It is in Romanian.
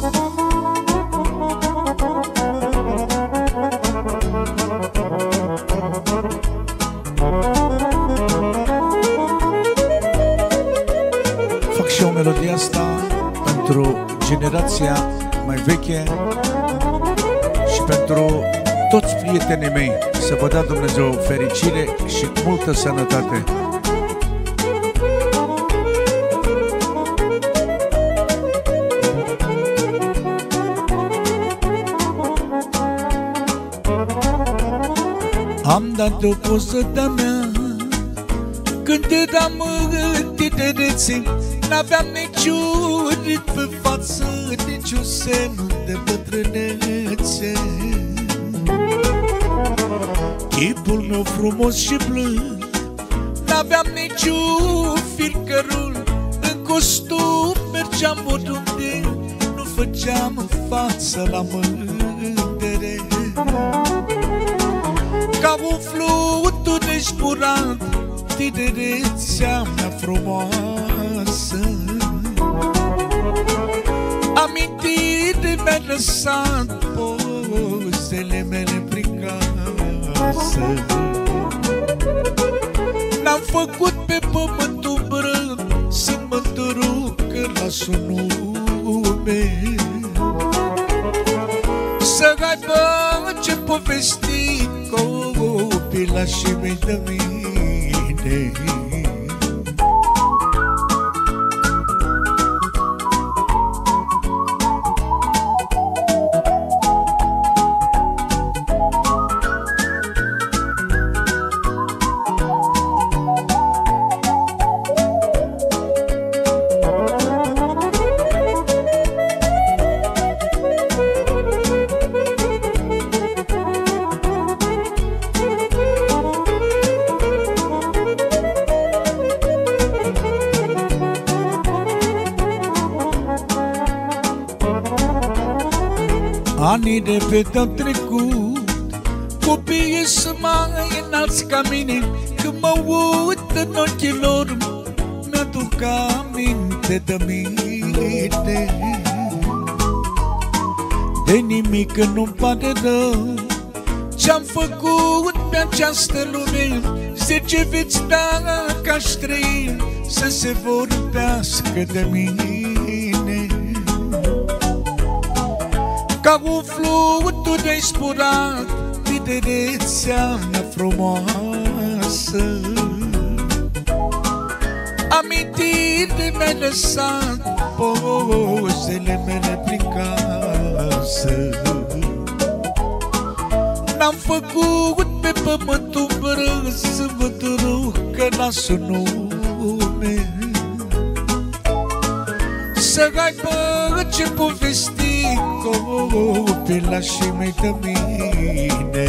Fac și eu melodia asta pentru generația mai veche și pentru toți prietenii mei. Să vă dea Dumnezeu fericire și multă sănătate Am dat o poză de-a mea. Când eram în tinerețe N-aveam niciun rit pe față Niciun semn de bătrânețe. Chipul meu frumos și blând N-aveam niciun fir cărul În costum mergeam oriunde Nu făceam față la mândere Ca un flutur neșcurat Tinerețea mea frumoasă. Amintiri mi-a lăsat Pozele mele prin casă N-am făcut pe pământul brân Să mă că las un nume Să aibă ce povesti അഭിലാഷമിതമീടേ Anii de pe au trecut Copiii sunt mai înalți ca mine. Când mă uit în ochii lor Mi-aduc aminte de mine. De nimic nu-mi pare rău Ce-am făcut pe această lume. Zece veți da ca aș trăi Să se vorbească de mine ca un flutur de spurat Tinerețea mea frumoasă. Amintiri mi-a lăsat Pozele mele prin casă. N-am făcut pe pământul brân Să vă că nasul nume Să aibă ce povesti ते लक्ष्मित मीने